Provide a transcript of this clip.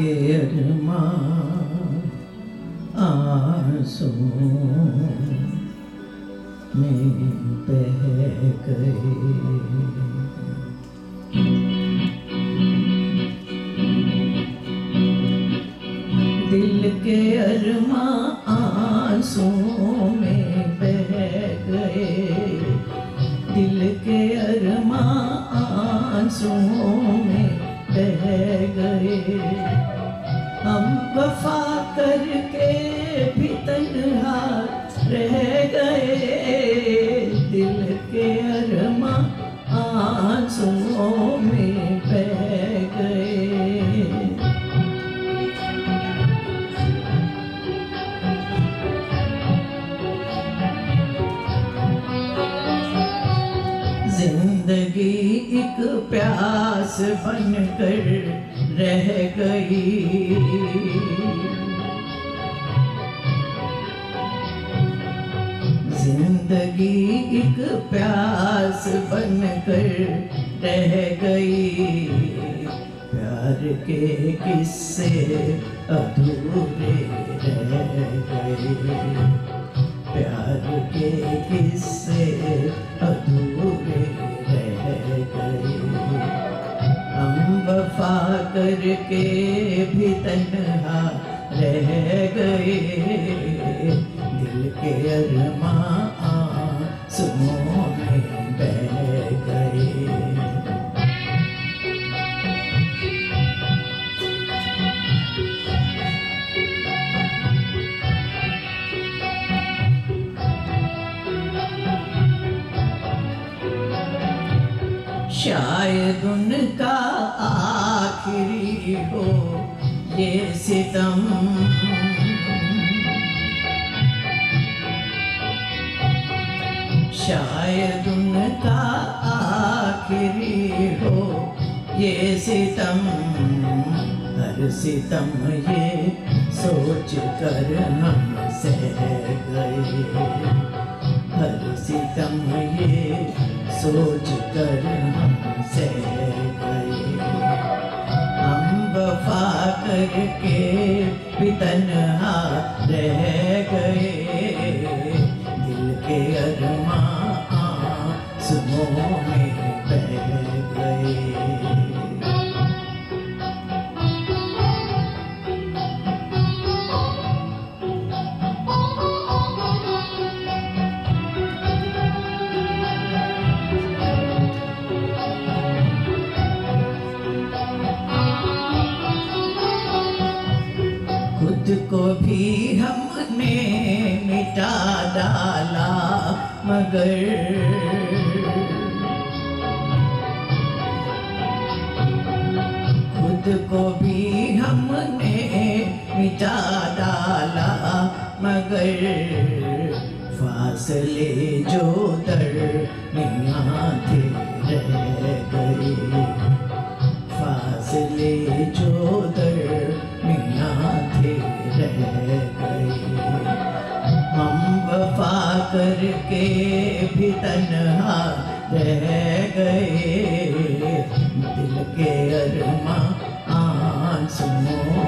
केरमा आँसू दिल के अरमा आंसुओं में बह गए। दिल के अरमा आंसुओं में बह गए। हम वफा करके भी तन्हा रह गए। ज़िंदगी एक प्यास बनकर रह गई। ज़िंदगी एक प्यास बनकर रह गई। प्यार के किस्से अधूरे रह गए। प्यार के किस्से अधूरे करके भी तन्हा रह गए। दिल के अरमा आंसुओं में बह गए। शायद उनका हो ये शायद उनका आखिरी हो ये सितम। हर सितम ये सोच कर हम सह गए। हर सितम ये सोच कर हम सह गए। वफा करके भी तन्हा रह गए। दिल के अरमा सुनो में भी हमने मिटा डाला मगर। खुद को भी हमने मिटा डाला मगर। फासले जो दरमियाँ थे रह गए फासले करके भी तनहा रह गए। दिल के अरमा आंसुओं